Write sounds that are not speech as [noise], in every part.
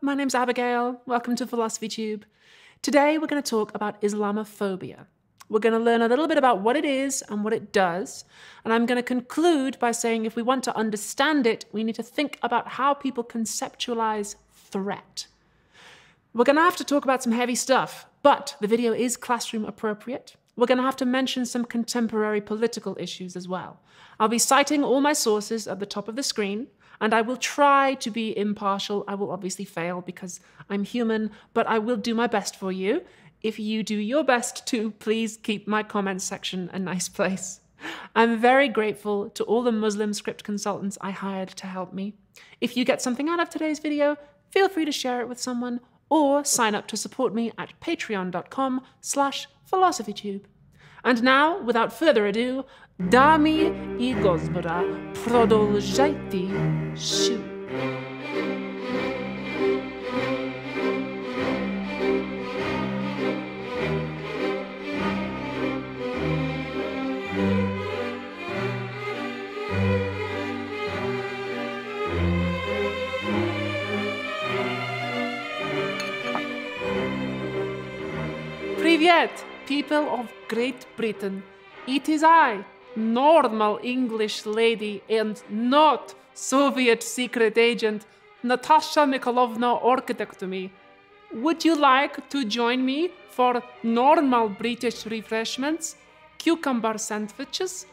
My name's Abigail. Welcome to Philosophy Tube. Today we're going to talk about Islamophobia. We're going to learn a little bit about what it is and what it does. And I'm going to conclude by saying if we want to understand it, we need to think about how people conceptualize threat. We're going to have to talk about some heavy stuff, but the video is classroom appropriate. We're going to have to mention some contemporary political issues as well. I'll be citing all my sources at the top of the screen and I will try to be impartial. I will obviously fail because I'm human, but I will do my best for you. If you do your best to, please keep my comments section a nice place. I'm very grateful to all the Muslim script consultants I hired to help me. If you get something out of today's video, feel free to share it with someone or sign up to support me at patreon.com slash philosophytube. And now, without further ado, Dami i Gozbora продолжайте shoot. Привет, people of Great Britain. It is I, normal English lady and not Soviet secret agent Natasha Mikolovna Orchidectomy. Would you like to join me for normal British refreshments, cucumber sandwiches,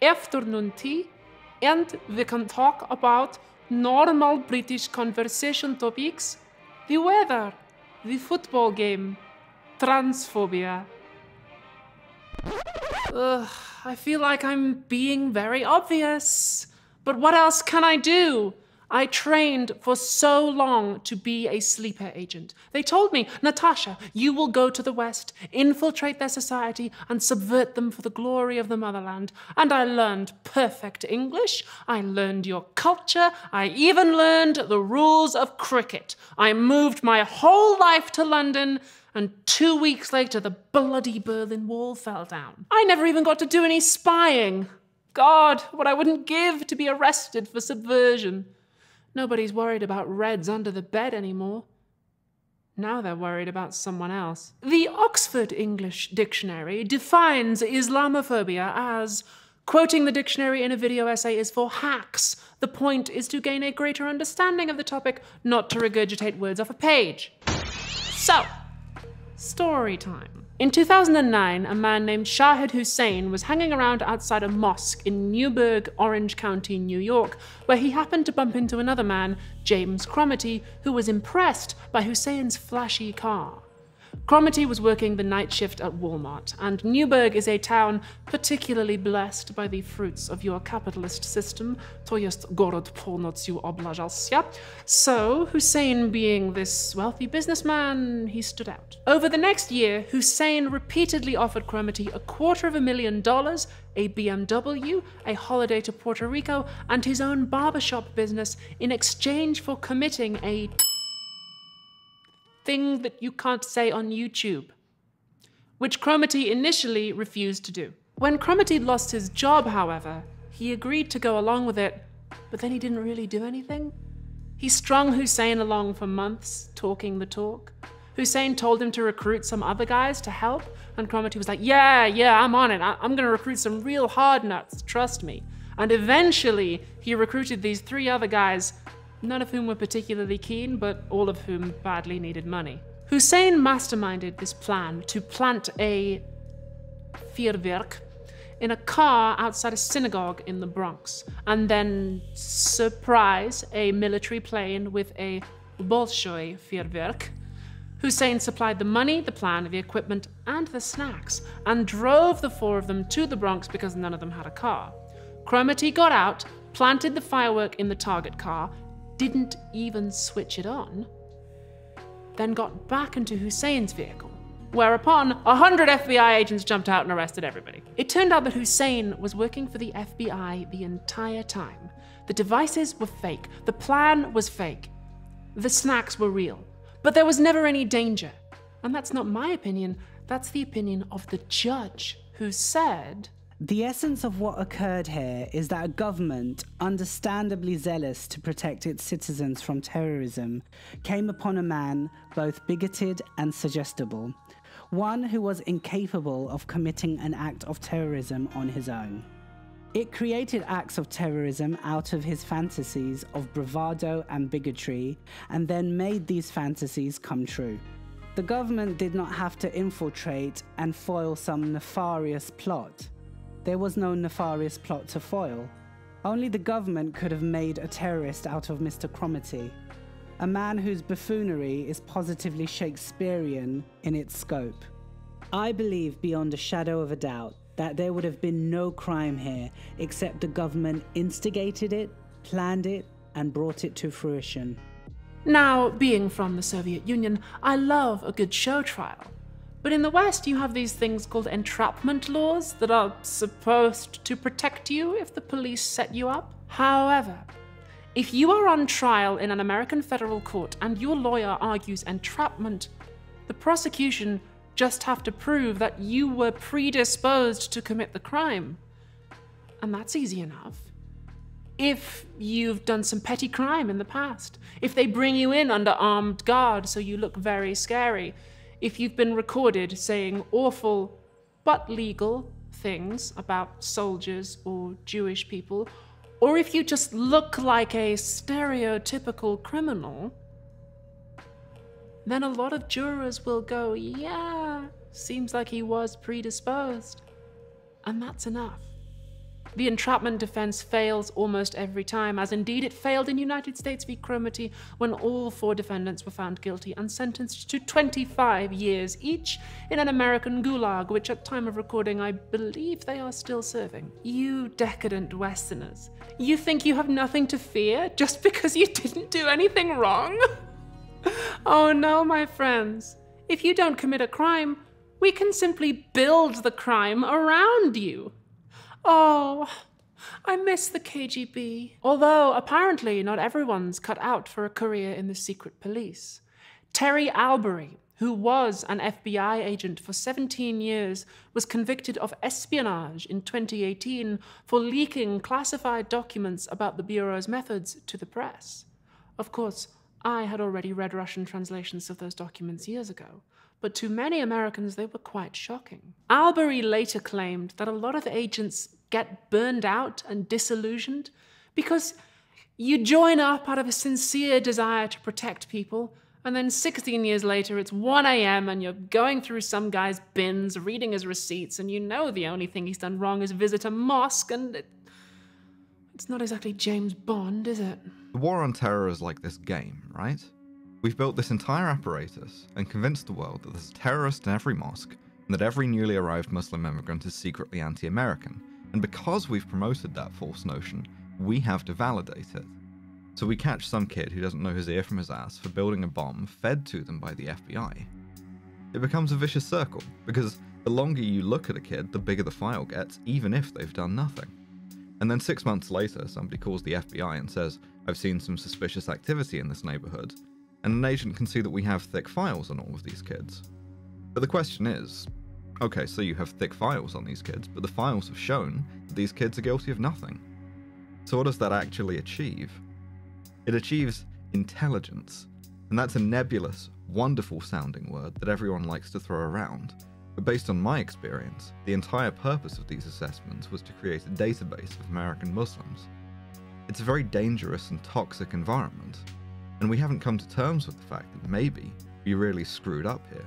afternoon tea, and we can talk about normal British conversation topics, the weather, the football game, transphobia. Ugh. I feel like I'm being very obvious. But what else can I do? I trained for so long to be a sleeper agent. They told me, Natasha, you will go to the West, infiltrate their society, and subvert them for the glory of the motherland. And I learned perfect English. I learned your culture. I even learned the rules of cricket. I moved my whole life to London and two weeks later the bloody Berlin Wall fell down. I never even got to do any spying. God, what I wouldn't give to be arrested for subversion. Nobody's worried about Reds under the bed anymore. Now they're worried about someone else. The Oxford English Dictionary defines Islamophobia as Quoting the dictionary in a video essay is for hacks. The point is to gain a greater understanding of the topic, not to regurgitate words off a page. So, Story time. In 2009, a man named Shahed Hussain was hanging around outside a mosque in Newburgh, Orange County, New York, where he happened to bump into another man, James Cromitie, who was impressed by Hussain's flashy car. Cromitie was working the night shift at Walmart, and Newburgh is a town particularly blessed by the fruits of your capitalist system, to jest gorod północju oblażalsia. So, Hussain being this wealthy businessman, he stood out. Over the next year, Hussain repeatedly offered Cromitie a quarter of a million dollars, a BMW, a holiday to Puerto Rico, and his own barbershop business in exchange for committing a thing that you can't say on YouTube, which Cromitie initially refused to do. When Cromitie lost his job, however, he agreed to go along with it, but then he didn't really do anything. He strung Hussain along for months, talking the talk. Hussain told him to recruit some other guys to help, and Cromitie was like, Yeah, yeah, I'm on it. I- am gonna recruit some real hard nuts, trust me. And eventually, he recruited these three other guys none of whom were particularly keen, but all of whom badly needed money. Hussain masterminded this plan to plant a Feuerwerk in a car outside a synagogue in the Bronx, and then surprise a military plane with a Bolshoi Feuerwerk. Hussain supplied the money, the plan, the equipment, and the snacks, and drove the four of them to the Bronx because none of them had a car. Cromitie got out, planted the firework in the target car, didn't even switch it on, then got back into Hussain's vehicle. Whereupon, a hundred FBI agents jumped out and arrested everybody. It turned out that Hussain was working for the FBI the entire time. The devices were fake, the plan was fake, the snacks were real, but there was never any danger. And that's not my opinion, that's the opinion of the judge, who said The essence of what occurred here is that a government, understandably zealous to protect its citizens from terrorism, came upon a man both bigoted and suggestible, one who was incapable of committing an act of terrorism on his own. It created acts of terrorism out of his fantasies of bravado and bigotry, and then made these fantasies come true. The government did not have to infiltrate and foil some nefarious plot. There was no nefarious plot to foil. Only the government could have made a terrorist out of Mr. Cromitie, a man whose buffoonery is positively Shakespearean in its scope. I believe beyond a shadow of a doubt that there would have been no crime here except the government instigated it, planned it, and brought it to fruition. Now, being from the Soviet Union, I love a good show trial. But in the West, you have these things called entrapment laws that are supposed to protect you if the police set you up. However, if you are on trial in an American federal court and your lawyer argues entrapment, the prosecution just have to prove that you were predisposed to commit the crime. And that's easy enough. If you've done some petty crime in the past, if they bring you in under armed guard so you look very scary, if you've been recorded saying awful but legal things about soldiers or Jewish people, or if you just look like a stereotypical criminal, then a lot of jurors will go, yeah, seems like he was predisposed. And that's enough. The entrapment defense fails almost every time, as indeed it failed in United States v. Cromitie when all four defendants were found guilty and sentenced to 25 years each in an American gulag, which at time of recording I believe they are still serving. You decadent Westerners, you think you have nothing to fear just because you didn't do anything wrong? oh no, my friends. If you don't commit a crime, we can simply build the crime around you. Oh, I miss the KGB. Although apparently not everyone's cut out for a career in the secret police. Terry Albury, who was an FBI agent for 17 years, was convicted of espionage in 2018 for leaking classified documents about the Bureau's methods to the press. Of course, I had already read Russian translations of those documents years ago, but to many Americans they were quite shocking. Albury later claimed that a lot of agents get burned out and disillusioned because you join up out of a sincere desire to protect people, and then 16 years later it's 1 a.m. and you're going through some guy's bins, reading his receipts, and you know the only thing he's done wrong is visit a mosque, and it, it's not exactly James Bond, is it? The war on terror is like this game, right? We've built this entire apparatus and convinced the world that there's a terrorist in every mosque and that every newly arrived Muslim immigrant is secretly anti American. And because we've promoted that false notion, we have to validate it. So we catch some kid who doesn't know his ear from his ass for building a bomb fed to them by the FBI. It becomes a vicious circle, because the longer you look at a kid, the bigger the file gets, even if they've done nothing. And then six months later, somebody calls the FBI and says, I've seen some suspicious activity in this neighborhood, and an agent can see that we have thick files on all of these kids. But the question is okay, so you have thick files on these kids, but the files have shown that these kids are guilty of nothing. So, what does that actually achieve? It achieves intelligence, and that's a nebulous, wonderful sounding word that everyone likes to throw around. But based on my experience, the entire purpose of these assessments was to create a database of American Muslims it's a very dangerous and toxic environment, and we haven't come to terms with the fact that maybe we really screwed up here.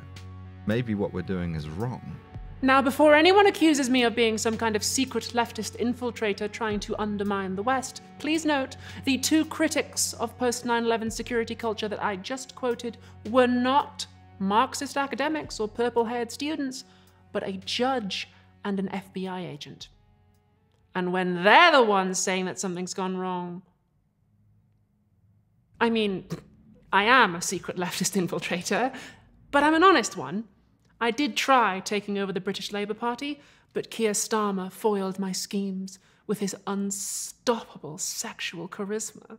Maybe what we're doing is wrong. Now, before anyone accuses me of being some kind of secret leftist infiltrator trying to undermine the West, please note the two critics of post 9 11 security culture that I just quoted were not Marxist academics or purple haired students, but a judge and an FBI agent. And when they're the ones saying that something's gone wrong, I mean, I am a secret leftist infiltrator, but I'm an honest one. I did try taking over the British Labour Party, but Keir Starmer foiled my schemes with his unstoppable sexual charisma.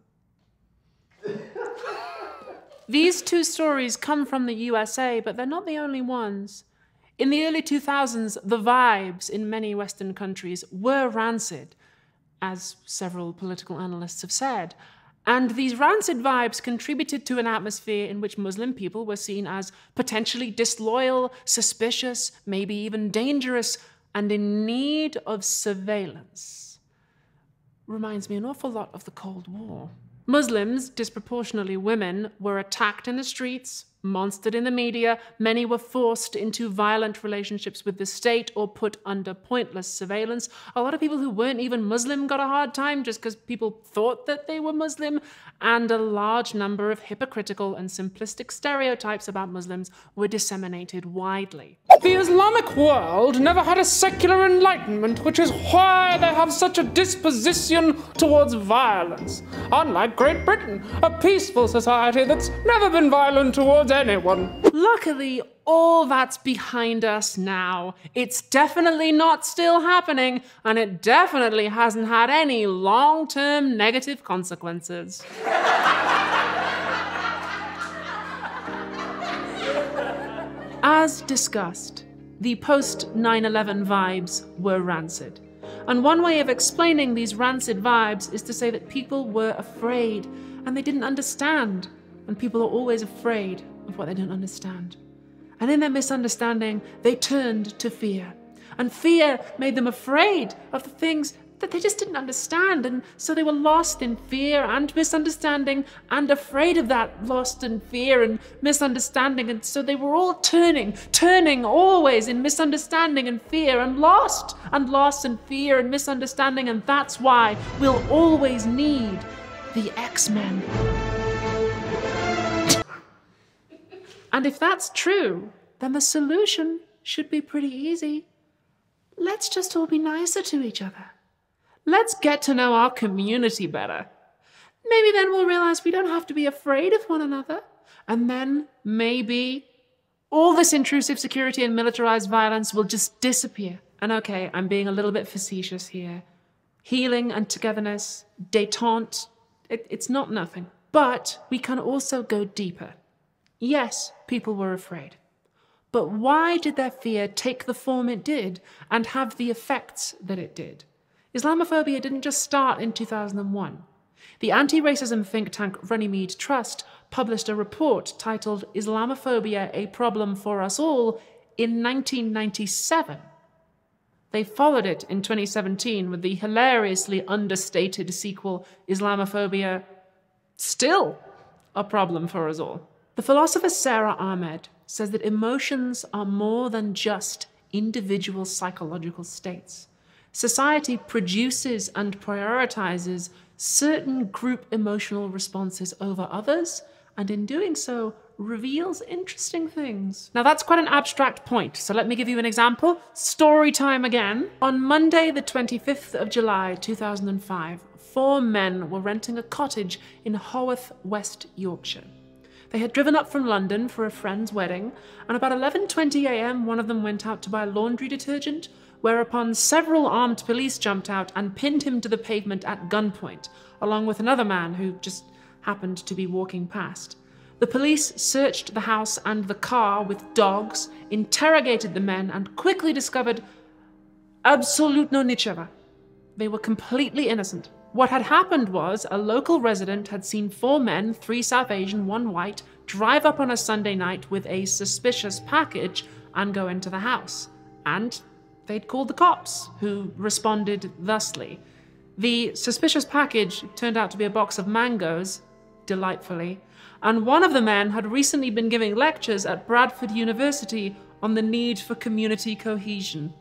[laughs] These two stories come from the USA, but they're not the only ones. In the early 2000s, the vibes in many Western countries were rancid, as several political analysts have said. And these rancid vibes contributed to an atmosphere in which Muslim people were seen as potentially disloyal, suspicious, maybe even dangerous, and in need of surveillance. Reminds me an awful lot of the Cold War. Muslims, disproportionately women, were attacked in the streets, monstered in the media, many were forced into violent relationships with the state or put under pointless surveillance. A lot of people who weren't even Muslim got a hard time just because people thought that they were Muslim, and a large number of hypocritical and simplistic stereotypes about Muslims were disseminated widely. The Islamic world never had a secular enlightenment, which is why they have such a disposition towards violence. Unlike Great Britain, a peaceful society that's never been violent towards anyone. Luckily, all that's behind us now. It's definitely not still happening, and it definitely hasn't had any long term negative consequences. As discussed, the post 9 11 vibes were rancid. And one way of explaining these rancid vibes is to say that people were afraid and they didn't understand. And people are always afraid of what they don't understand. And in their misunderstanding, they turned to fear. And fear made them afraid of the things that they just didn't understand. And so they were lost in fear and misunderstanding and afraid of that lost in fear and misunderstanding. And so they were all turning, turning always in misunderstanding and fear and lost and lost in fear and misunderstanding. And that's why we'll always need the X Men. And if that's true, then the solution should be pretty easy. Let's just all be nicer to each other. Let's get to know our community better. Maybe then we'll realize we don't have to be afraid of one another. And then maybe all this intrusive security and militarized violence will just disappear. And okay, I'm being a little bit facetious here. Healing and togetherness, detente, it, it's not nothing. But we can also go deeper. Yes, people were afraid. But why did their fear take the form it did and have the effects that it did? Islamophobia didn't just start in 2001. The anti racism think tank Runnymede Trust published a report titled Islamophobia A Problem for Us All in 1997. They followed it in 2017 with the hilariously understated sequel Islamophobia Still a Problem for Us All. The philosopher Sara Ahmed says that emotions are more than just individual psychological states. Society produces and prioritizes certain group emotional responses over others, and in doing so, reveals interesting things. Now, that's quite an abstract point, so let me give you an example. Story time again. On Monday, the 25th of July 2005, four men were renting a cottage in Haworth, West Yorkshire. They had driven up from London for a friend's wedding, and about 11:20 a.m. one of them went out to buy laundry detergent, whereupon several armed police jumped out and pinned him to the pavement at gunpoint, along with another man who just happened to be walking past. The police searched the house and the car with dogs, interrogated the men, and quickly discovered absolutno nicheva. They were completely innocent. What had happened was a local resident had seen four men, three South Asian, one white, drive up on a Sunday night with a suspicious package and go into the house. And they'd called the cops, who responded thusly. The suspicious package turned out to be a box of mangoes, delightfully, and one of the men had recently been giving lectures at Bradford University on the need for community cohesion.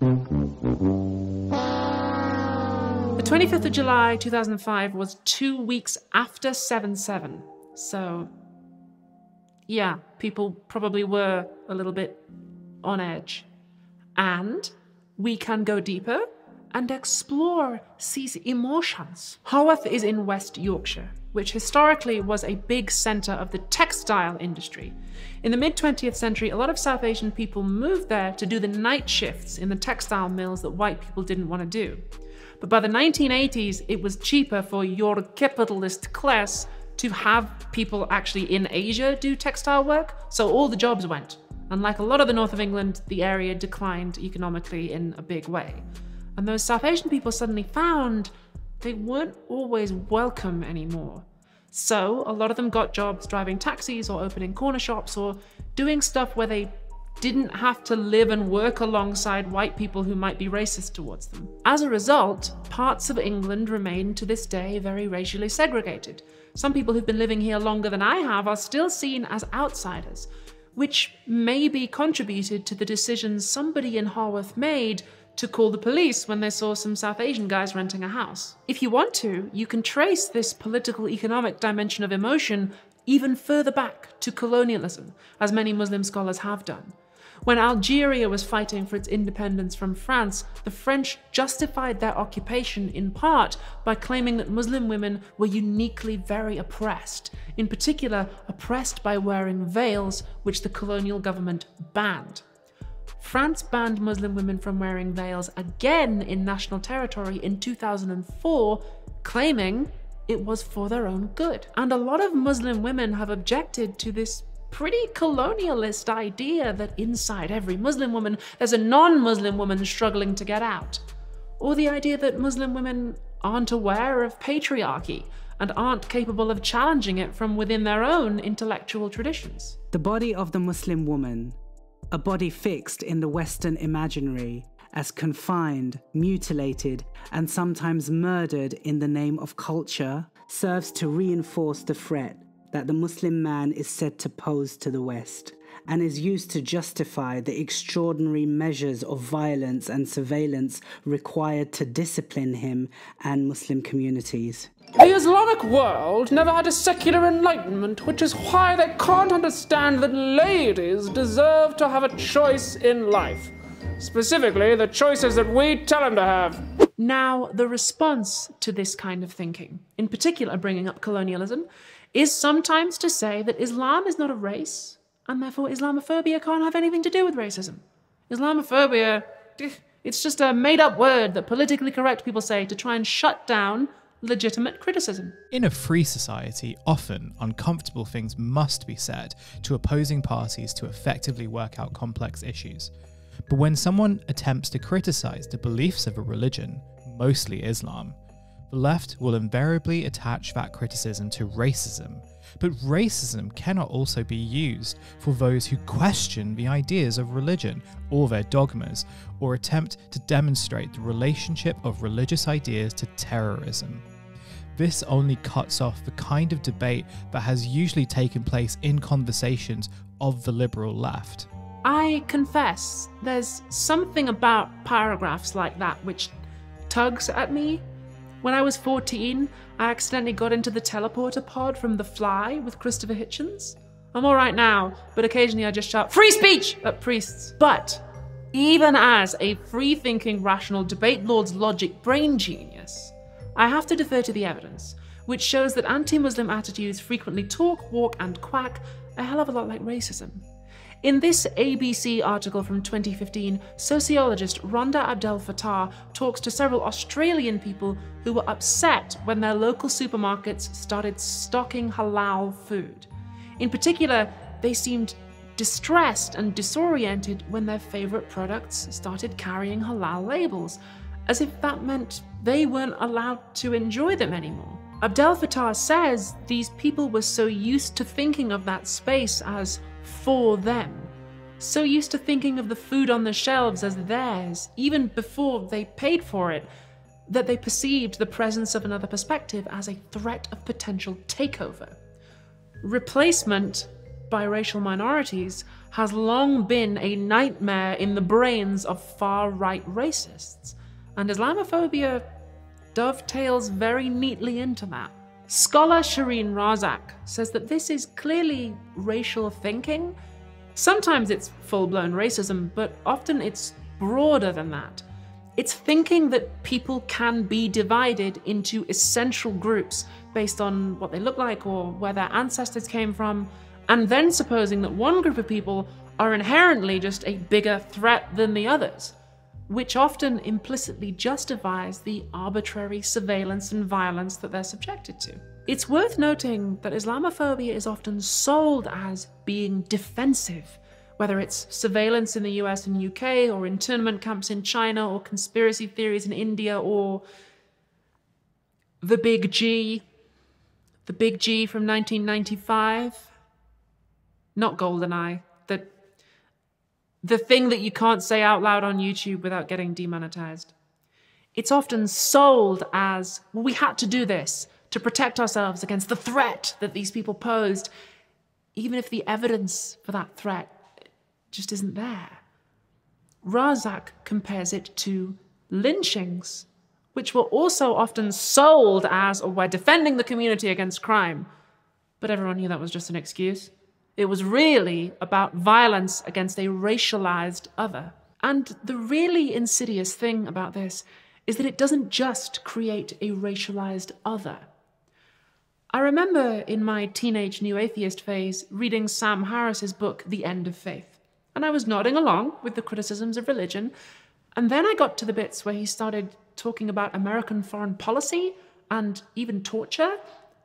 The 25th of July 2005 was two weeks after 7 7. So, yeah, people probably were a little bit on edge. And we can go deeper and explore these emotions. Haworth is in West Yorkshire, which historically was a big centre of the textile industry. In the mid 20th century, a lot of South Asian people moved there to do the night shifts in the textile mills that white people didn't want to do. But by the 1980s, it was cheaper for your capitalist class to have people actually in Asia do textile work, so all the jobs went. And like a lot of the north of England, the area declined economically in a big way. And those South Asian people suddenly found they weren't always welcome anymore. So a lot of them got jobs driving taxis or opening corner shops or doing stuff where they didn't have to live and work alongside white people who might be racist towards them. As a result, parts of England remain to this day very racially segregated. Some people who've been living here longer than I have are still seen as outsiders, which maybe contributed to the decisions somebody in Haworth made to call the police when they saw some South Asian guys renting a house. If you want to, you can trace this political economic dimension of emotion even further back to colonialism, as many Muslim scholars have done. When Algeria was fighting for its independence from France, the French justified their occupation in part by claiming that Muslim women were uniquely very oppressed, in particular, oppressed by wearing veils, which the colonial government banned. France banned Muslim women from wearing veils again in national territory in 2004, claiming it was for their own good. And a lot of Muslim women have objected to this pretty colonialist idea that inside every Muslim woman there's a non Muslim woman struggling to get out. Or the idea that Muslim women aren't aware of patriarchy and aren't capable of challenging it from within their own intellectual traditions. The body of the Muslim woman a body fixed in the Western imaginary as confined, mutilated, and sometimes murdered in the name of culture, serves to reinforce the threat that the Muslim man is said to pose to the West, and is used to justify the extraordinary measures of violence and surveillance required to discipline him and Muslim communities. The Islamic world never had a secular enlightenment, which is why they can't understand that ladies deserve to have a choice in life. Specifically, the choices that we tell them to have. Now, the response to this kind of thinking, in particular bringing up colonialism, is sometimes to say that Islam is not a race, and therefore Islamophobia can't have anything to do with racism. Islamophobia, it's just a made up word that politically correct people say to try and shut down legitimate criticism. In a free society, often uncomfortable things must be said to opposing parties to effectively work out complex issues. But when someone attempts to criticize the beliefs of a religion, mostly Islam, the left will invariably attach that criticism to racism. But racism cannot also be used for those who question the ideas of religion or their dogmas, or attempt to demonstrate the relationship of religious ideas to terrorism. This only cuts off the kind of debate that has usually taken place in conversations of the liberal left. I confess, there's something about paragraphs like that which tugs at me. When I was 14, I accidentally got into the teleporter pod from The Fly with Christopher Hitchens. I'm alright now, but occasionally I just shout, Free speech! at priests. But even as a free thinking, rational debate lord's logic brain genius, I have to defer to the evidence, which shows that anti Muslim attitudes frequently talk, walk, and quack a hell of a lot like racism. In this ABC article from 2015, sociologist Randa Abdel Fattah talks to several Australian people who were upset when their local supermarkets started stocking halal food. In particular, they seemed distressed and disoriented when their favourite products started carrying halal labels, as if that meant they weren't allowed to enjoy them anymore. Abdel Fattah says these people were so used to thinking of that space as for them, so used to thinking of the food on the shelves as theirs, even before they paid for it, that they perceived the presence of another perspective as a threat of potential takeover. Replacement by racial minorities has long been a nightmare in the brains of far right racists, and Islamophobia dovetails very neatly into that. Scholar Sherene Razack says that this is clearly racial thinking. Sometimes it's full blown racism, but often it's broader than that. It's thinking that people can be divided into essential groups based on what they look like or where their ancestors came from, and then supposing that one group of people are inherently just a bigger threat than the others which often implicitly justifies the arbitrary surveillance and violence that they're subjected to. It's worth noting that Islamophobia is often sold as being defensive, Whether it's surveillance in the US and UK, or internment camps in China, or conspiracy theories in India, or the Big G, the Big G from 1995. Not GoldenEye, the, thing that you can't say out loud on YouTube without getting demonetized. It's often sold as, well, we had to do this to protect ourselves against the threat that these people posed, even if the evidence for that threat just isn't there. Razack compares it to lynchings, which were also often sold as, oh, we're defending the community against crime. But everyone knew that was just an excuse. It was really about violence against a racialized other. And the really insidious thing about this is that it doesn't just create a racialized other. I remember in my teenage new atheist phase reading Sam Harris's book, The End of Faith, and I was nodding along with the criticisms of religion, and then I got to the bits where he started talking about American foreign policy and even torture,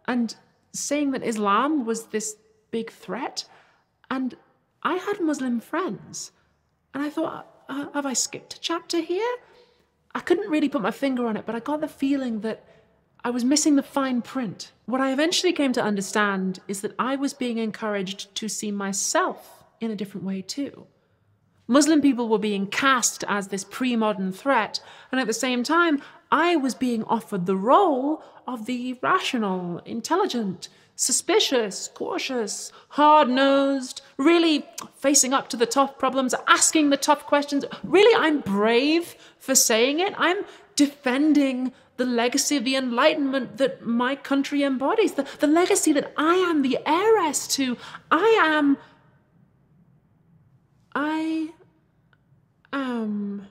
and saying that Islam was this big threat. And I had Muslim friends, and I thought, uh, have I skipped a chapter here? I couldn't really put my finger on it, but I got the feeling that I was missing the fine print. What I eventually came to understand is that I was being encouraged to see myself in a different way too. Muslim people were being cast as this pre modern threat, and at the same time, I was being offered the role of the rational, intelligent, suspicious, cautious, hard nosed, really facing up to the tough problems, asking the tough questions. Really, I'm brave for saying it. I'm defending the legacy of the Enlightenment that my country embodies, the, the legacy that I am the heiress to. I am. I am.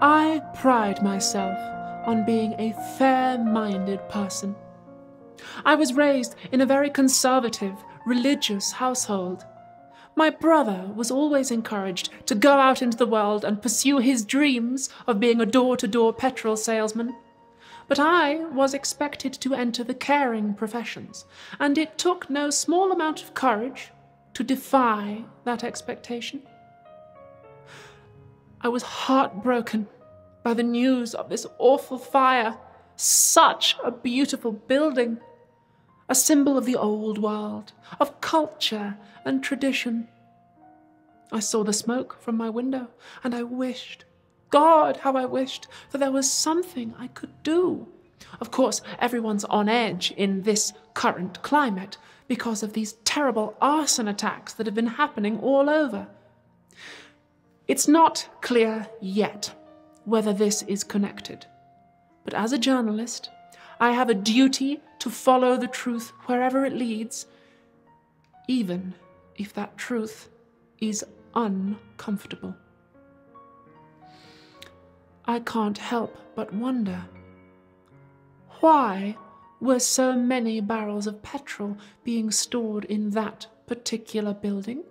I pride myself on being a fair minded person. I was raised in a very conservative, religious household. My brother was always encouraged to go out into the world and pursue his dreams of being a door to door petrol salesman. But I was expected to enter the caring professions, and it took no small amount of courage to defy that expectation. I was heartbroken by the news of this awful fire. Such a beautiful building, a symbol of the old world, of culture and tradition. I saw the smoke from my window, and I wished, God, how I wished, that there was something I could do. Of course, everyone's on edge in this current climate because of these terrible arson attacks that have been happening all over. It's not clear yet whether this is connected. But as a journalist, I have a duty to follow the truth wherever it leads, even if that truth is uncomfortable. I can't help but wonder why were so many barrels of petrol being stored in that particular building?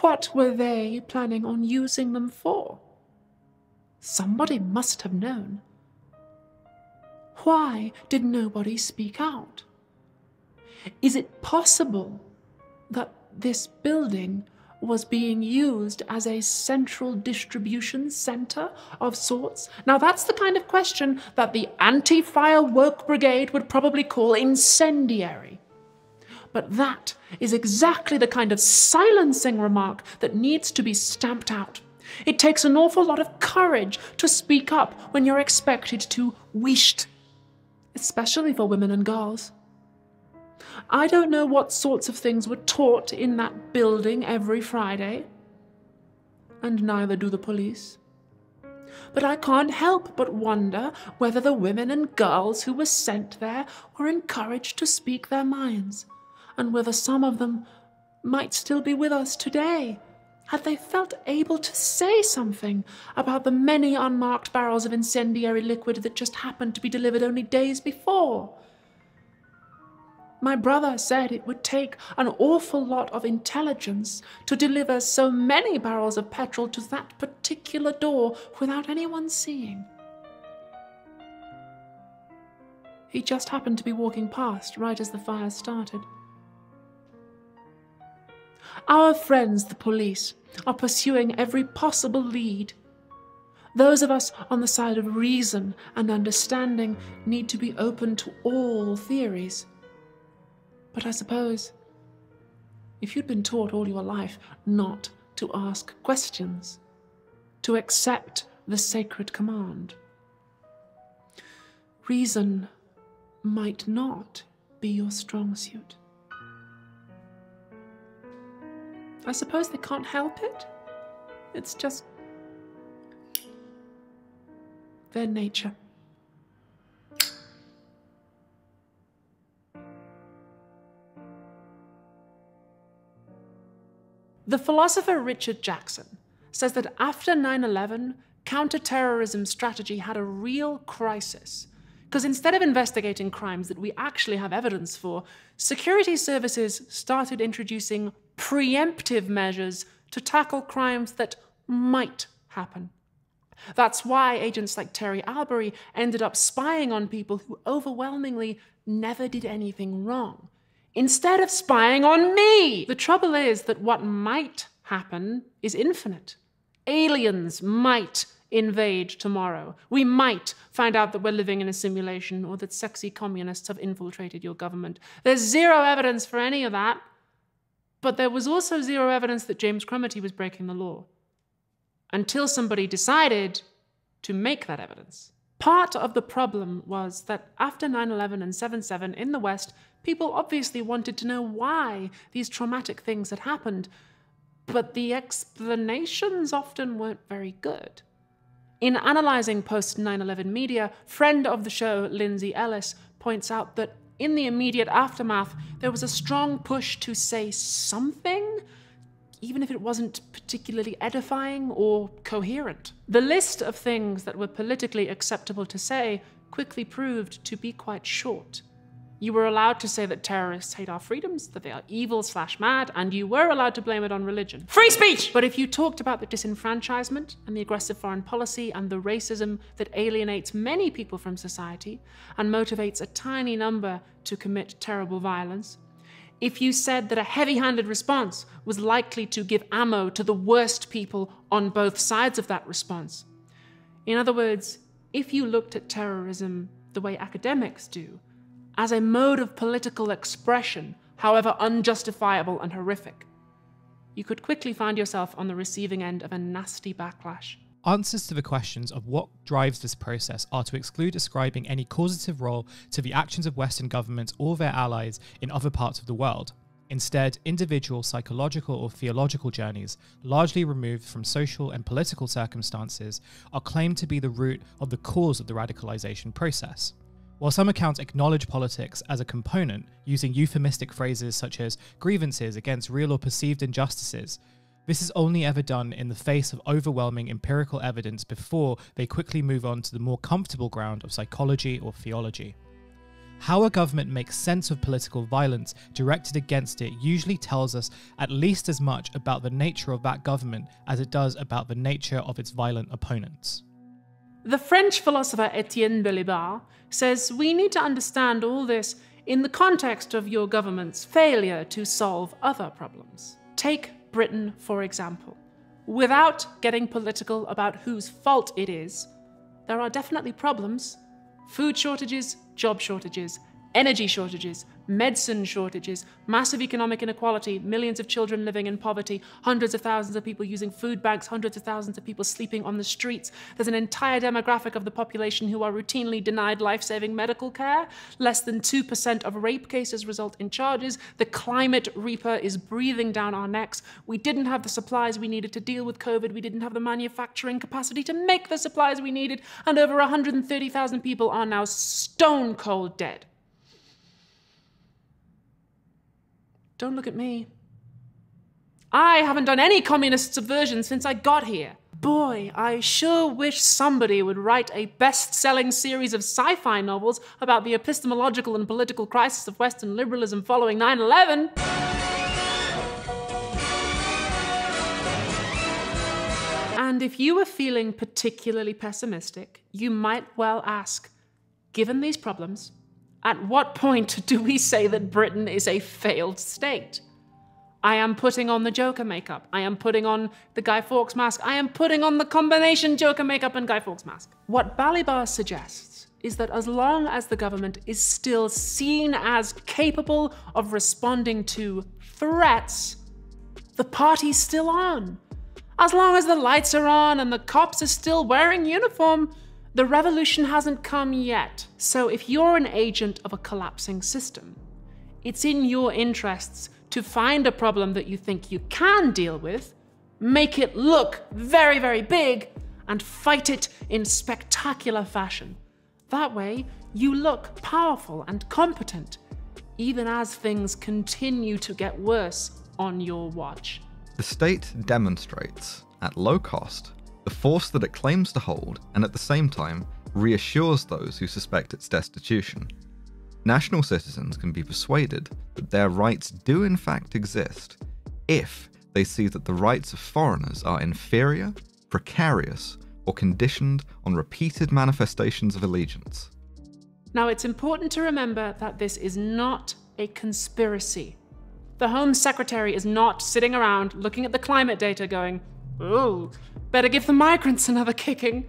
What were they planning on using them for? Somebody must have known. Why did nobody speak out? Is it possible that this building was being used as a central distribution center of sorts? Now, that's the kind of question that the anti firework brigade would probably call incendiary. But that is exactly the kind of silencing remark that needs to be stamped out. It takes an awful lot of courage to speak up when you're expected to wisht, especially for women and girls. I don't know what sorts of things were taught in that building every Friday, and neither do the police. But I can't help but wonder whether the women and girls who were sent there were encouraged to speak their minds, and whether some of them might still be with us today had they felt able to say something about the many unmarked barrels of incendiary liquid that just happened to be delivered only days before. My brother said it would take an awful lot of intelligence to deliver so many barrels of petrol to that particular door without anyone seeing. He just happened to be walking past right as the fire started. Our friends, the police, are pursuing every possible lead. Those of us on the side of reason and understanding need to be open to all theories. But I suppose if you'd been taught all your life not to ask questions, to accept the sacred command, reason might not be your strong suit. I suppose they can't help it. It's just their nature. The philosopher Richard Jackson says that after 9 11, counterterrorism strategy had a real crisis. Because instead of investigating crimes that we actually have evidence for, security services started introducing preemptive measures to tackle crimes that might happen. That's why agents like Terry Albury ended up spying on people who overwhelmingly never did anything wrong, instead of spying on me. The trouble is that what might happen is infinite. Aliens might invade tomorrow. We might find out that we're living in a simulation or that sexy communists have infiltrated your government. There's zero evidence for any of that. But there was also zero evidence that James Cromitie was breaking the law until somebody decided to make that evidence. Part of the problem was that after 9 11 and 7 7 in the West, people obviously wanted to know why these traumatic things had happened, but the explanations often weren't very good. In analyzing post 9 11 media, friend of the show, Lindsay Ellis, points out that in the immediate aftermath, there was a strong push to say something, even if it wasn't particularly edifying or coherent. The list of things that were politically acceptable to say quickly proved to be quite short. You were allowed to say that terrorists hate our freedoms, that they are evil slash mad, and you were allowed to blame it on religion. Free speech! But if you talked about the disenfranchisement and the aggressive foreign policy and the racism that alienates many people from society and motivates a tiny number to commit terrible violence, if you said that a heavy handed response was likely to give ammo to the worst people on both sides of that response. In other words, if you looked at terrorism the way academics do, as a mode of political expression, however unjustifiable and horrific. You could quickly find yourself on the receiving end of a nasty backlash. Answers to the questions of what drives this process are to exclude ascribing any causative role to the actions of Western governments or their allies in other parts of the world. Instead, individual psychological or theological journeys, largely removed from social and political circumstances, are claimed to be the root of the cause of the radicalization process. While some accounts acknowledge politics as a component, using euphemistic phrases such as grievances against real or perceived injustices, this is only ever done in the face of overwhelming empirical evidence before they quickly move on to the more comfortable ground of psychology or theology. How a government makes sense of political violence directed against it usually tells us at least as much about the nature of that government as it does about the nature of its violent opponents. The French philosopher Etienne Balibar says we need to understand all this in the context of your government's failure to solve other problems. Take Britain, for example. Without getting political about whose fault it is, there are definitely problems food shortages, job shortages, energy shortages, medicine shortages, massive economic inequality, millions of children living in poverty, hundreds of thousands of people using food banks, hundreds of thousands of people sleeping on the streets. There's an entire demographic of the population who are routinely denied life saving medical care. Less than 2% of rape cases result in charges. The climate reaper is breathing down our necks. We didn't have the supplies we needed to deal with COVID. We didn't have the manufacturing capacity to make the supplies we needed. And over 130,000 people are now stone cold dead. Don't look at me. I haven't done any communist subversion since I got here. Boy, I sure wish somebody would write a best selling series of sci fi novels about the epistemological and political crisis of Western liberalism following 9 11. And if you were feeling particularly pessimistic, you might well ask given these problems, at what point do we say that Britain is a failed state? I am putting on the Joker makeup. I am putting on the Guy Fawkes mask. I am putting on the combination Joker makeup and Guy Fawkes mask. What Balibar suggests is that as long as the government is still seen as capable of responding to threats, the party's still on. As long as the lights are on and the cops are still wearing uniform, the revolution hasn't come yet. So if you're an agent of a collapsing system, it's in your interests to find a problem that you think you can deal with, make it look very, very big, and fight it in spectacular fashion. That way, you look powerful and competent, even as things continue to get worse on your watch. The state demonstrates, at low cost, the force that it claims to hold and at the same time reassures those who suspect its destitution. National citizens can be persuaded that their rights do in fact exist if they see that the rights of foreigners are inferior, precarious, or conditioned on repeated manifestations of allegiance. Now, it's important to remember that this is not a conspiracy. The Home Secretary is not sitting around looking at the climate data going, oh, better give the migrants another kicking.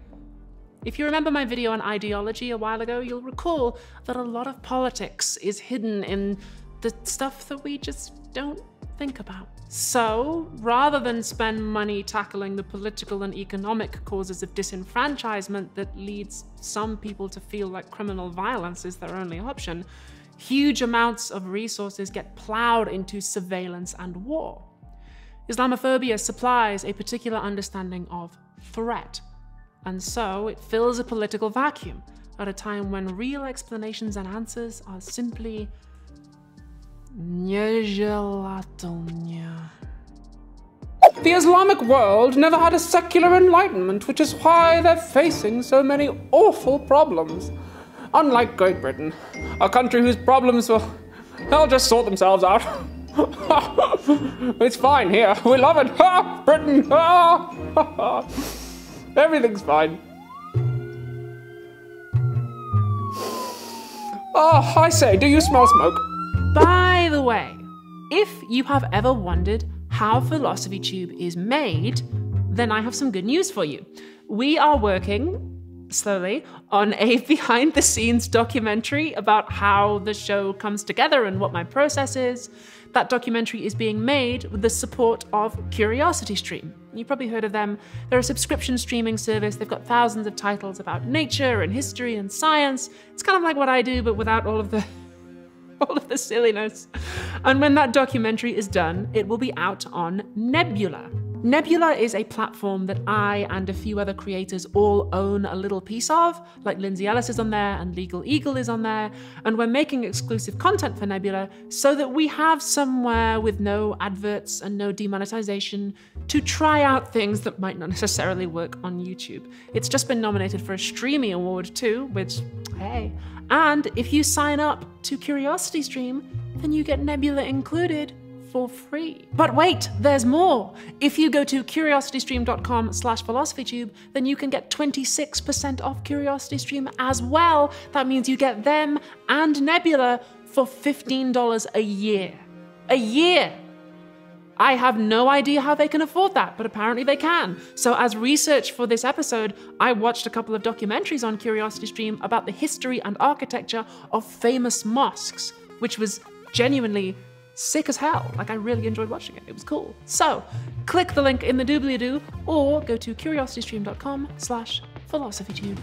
If you remember my video on ideology a while ago, you'll recall that a lot of politics is hidden in the stuff that we just don't think about. So, rather than spend money tackling the political and economic causes of disenfranchisement that leads some people to feel like criminal violence is their only option, huge amounts of resources get plowed into surveillance and war. Islamophobia supplies a particular understanding of threat, and so it fills a political vacuum at a time when real explanations and answers are simply nieżelatelnie. The Islamic world never had a secular enlightenment, which is why they're facing so many awful problems. Unlike Great Britain, a country whose problems will they'll just sort themselves out. [laughs] [laughs] it's fine here. We love it. Ha! Britain. Ha! [laughs] Everything's fine. Oh, I say, do you smell smoke? By the way, if you have ever wondered how Philosophy Tube is made, then I have some good news for you. We are working slowly on a [laughs] behind the scenes documentary about how the show comes together and what my process is. That documentary is being made with the support of Curiosity Stream. You've probably heard of them. They're a subscription streaming service. They've got thousands of titles about nature and history and science. It's kind of like what I do, but without all of the [laughs] all of the silliness. And when that documentary is done, it will be out on Nebula. Nebula is a platform that I and a few other creators all own a little piece of, like Lindsay Ellis is on there and Legal Eagle is on there, and we're making exclusive content for Nebula so that we have somewhere with no adverts and no demonetization to try out things that might not necessarily work on YouTube. It's just been nominated for a Streamy Award too, which, hey. And if you sign up to Curiosity Stream, then you get Nebula included for free. But wait, there's more. If you go to curiositystream.com slash philosophytube, then you can get 26% off CuriosityStream as well. That means you get them and Nebula for $15 a year. A year! I have no idea how they can afford that, but apparently they can. So, as research for this episode, I watched a couple of documentaries on CuriosityStream about the history and architecture of famous mosques, which was genuinely sick as hell. Like, I really enjoyed watching it. It was cool. So, click the link in the doobly doo or go to curiositystream.com slash philosophytube.